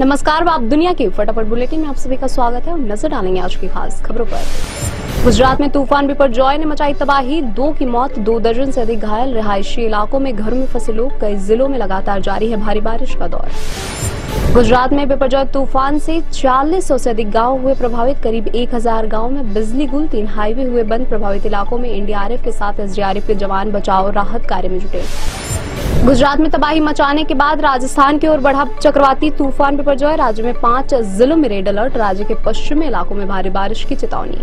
नमस्कार आप दुनिया के फटाफट बुलेटिन में आप सभी का स्वागत है और नज़र डालेंगे आज की खास खबरों पर। गुजरात में तूफ़ान बिपरजॉय ने मचाई तबाही, दो की मौत, दो दर्जन से अधिक घायल, रिहायशी इलाकों में घरों में फंसे लोग, कई जिलों में लगातार जारी है भारी बारिश का दौर। गुजरात में बिपरजॉय तूफ़ान से 40 से अधिक गाँव हुए प्रभावित, करीब 1000 गाँव में बिजली गुल, तीन हाईवे हुए बंद, प्रभावित इलाकों में एनडीआरएफ के साथ एसडीआरएफ के जवान बचाव राहत कार्य में जुटे। गुजरात में तबाही मचाने के बाद राजस्थान की ओर बढ़ा चक्रवाती तूफ़ान बिपरजॉय राज्य में पाँच जिलों में रेड अलर्ट। राज्य के पश्चिमी इलाकों में भारी बारिश की चेतावनी।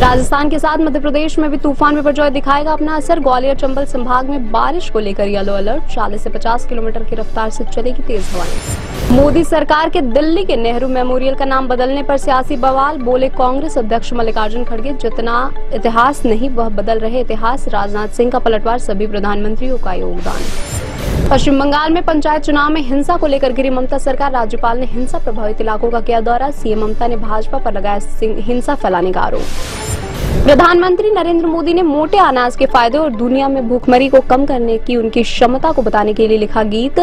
राजस्थान के साथ मध्य प्रदेश में भी तूफ़ान बिपरजॉय दिखाएगा अपना असर। ग्वालियर, चंबल संभाग में बारिश को लेकर येलो अलर्ट 40 से 50 किलोमीटर की रफ्तार से चलेगी तेज हवाएँ मोदी सरकार के दिल्ली के नेहरू मेमोरियल का नाम बदलने पर सियासी बवाल। बोले कांग्रेस अध्यक्ष मल्लिकार्जुन खड़गे, जितना इतिहास नहीं, वह बदल रहे इतिहास। राजनाथ सिंह का पलटवार, सभी प्रधानमंत्रियों का योगदान। पश्चिम बंगाल में पंचायत चुनाव में हिंसा को लेकर गिरी ममता सरकार। राज्यपाल ने हिंसा प्रभावित इलाकों का किया दौरा। सीएम ममता ने भाजपा पर लगाया हिंसा फैलाने का आरोप। प्रधानमंत्री नरेंद्र मोदी ने मोटे अनाज के फ़ायदे और दुनिया में भूखमरी को कम करने की उनकी क्षमता को बताने के लिए लिखा गीत।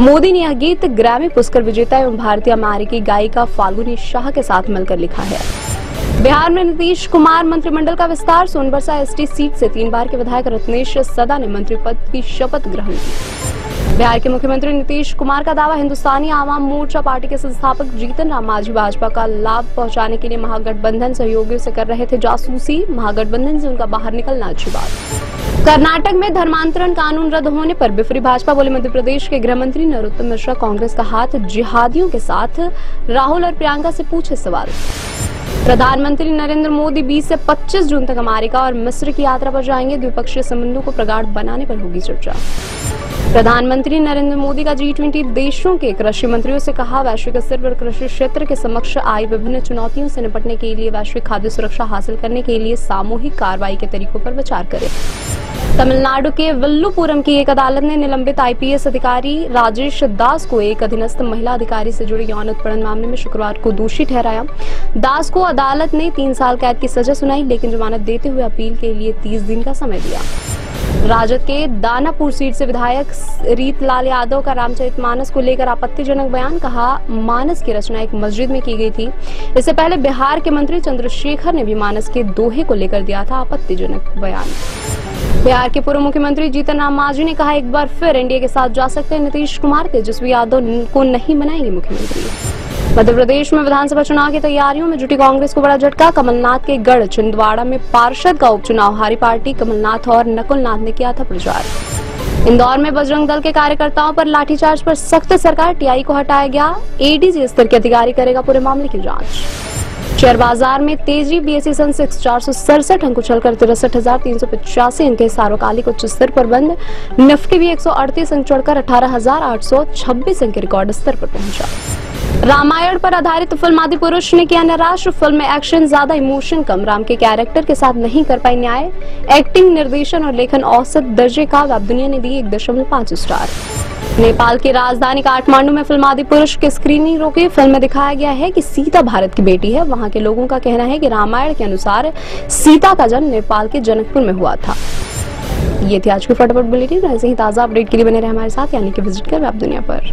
मोदी ने यह गीत ग्रैमी पुरस्कार विजेता एवं भारतीय अमेरिकी गायिका फाल्गुनी शाह के साथ मिलकर लिखा है। बिहार में नीतीश कुमार मंत्रिमंडल का विस्तार, सोनबरसा एसटी सीट से तीन बार के विधायक रत्नेश सदा ने मंत्री पद की शपथ ग्रहण की। बिहार के मुख्यमंत्री नीतीश कुमार का दावा, हिंदुस्तानी आवाम मोर्चा पार्टी के संस्थापक जीतन राम मांझी भाजपा का लाभ पहुँचाने के लिए महागठबंधन सहयोगियों से कर रहे थे जासूसी। महागठबंधन से उनका बाहर निकलना अच्छी बात। कर्नाटक में धर्मांतरण कानून रद्द होने पर बिफरी भाजपा, बोले मध्य प्रदेश के गृह मंत्री नरोत्तम मिश्रा, कांग्रेस का हाथ जिहादियों के साथ। राहुल और प्रियंका से पूछे सवाल। प्रधानमंत्री नरेंद्र मोदी 20 से 25 जून तक अमेरिका और मिस्र की यात्रा पर जाएँगे। द्विपक्षीय संबंधों को प्रगाढ़ बनाने पर होगी चर्चा। प्रधानमंत्री नरेंद्र मोदी का जी ट्वेंटी देशों के कृषि मंत्रियों से कहा, वैश्विक स्तर पर कृषि क्षेत्र के समक्ष आई विभिन्न चुनौतियों से निपटने के लिए वैश्विक खाद्य सुरक्षा हासिल करने के लिए सामूहिक कार्रवाई के तरीकों पर विचार करें। तमिलनाडु के विल्लुपुरम की एक अदालत ने निलंबित आईपीएस अधिकारी राजेश दास को एक अधीनस्थ महिला अधिकारी से जुड़े यौन उत्पीड़न मामले में शुक्रवार को दोषी ठहराया। दास को अदालत ने तीन साल कैद की सजा सुनाई, लेकिन जमानत देते हुए अपील के लिए तीस दिन का समय दिया। राजद के दानापुर सीट से विधायक रीतलाल यादव का रामचरित मानस को लेकर आपत्तिजनक बयान, कहा मानस की रचना एक मस्जिद में की गई थी। इससे पहले बिहार के मंत्री चंद्रशेखर ने भी मानस के दोहे को लेकर दिया था आपत्तिजनक बयान। बिहार के पूर्व मुख्यमंत्री जीतन राम मांझी ने कहा, एक बार फिर एनडीए के साथ जा सकते हैं। नीतीश कुमार तेजस्वी यादव को नहीं बनाएँगे मुख्यमंत्री। मध्य प्रदेश में विधानसभा चुनाव की तैयारियों में जुटी कांग्रेस को बड़ा झटका। कमलनाथ के गढ़, छिंदवाड़ा में पार्षद का उपचुनाव। हारी पार्टी, कमलनाथ और नकुलनाथ ने किया था प्रचार। इंदौर में बजरंग दल के कार्यकर्ताओं पर लाठीचार्ज पर सख्त सरकार। टीआई को हटाया गया। एडीजी स्तर के अधिकारी करेगा पूरे मामले की जाँच। शेयर बाज़ार में तेज़ी। बीएससी सेंसेक्स चार सौ सड़सठ अंक उछलकर तिरसठ हज़ार तीन सौ पचासी अंक सार्वकालिक उच्च स्तर पर बंद। निफ्टी भी एक सौ अड़तीस अंक चढ़कर अठारह हज़ार आठ सौ छब्बीस अंक रिकॉर्ड स्तर पर पहुँचा। रामायण पर आधारित फ़िल्म आदि पुरुष ने किया निराश। फ़िल्म में एक्शन, ज़्यादा इमोशन कम। राम के कैरेक्टर के साथ नहीं कर पाई न्याय। एक्टिंग, निर्देशन और लेखन औसत दर्जे का वेब दुनिया ने दी एक दशमलव पाँच स्टार। नेपाल की राजधानी काठमांडू में फ़िल्म आदि पुरुष की स्क्रीनिंग रोकी। फ़िल्म में दिखाया गया है कि सीता भारत की बेटी है। वहाँ के लोगों का कहना है कि रामायण के अनुसार सीता का जन्म नेपाल के जनकपुर में हुआ था। ये थी आज की फटाफट बुलेटिन। ऐसे ही ताज़ा अपडेट के लिए बने रहे हमारे साथ, यानी कि विज़िट कर वेब दुनिया पर।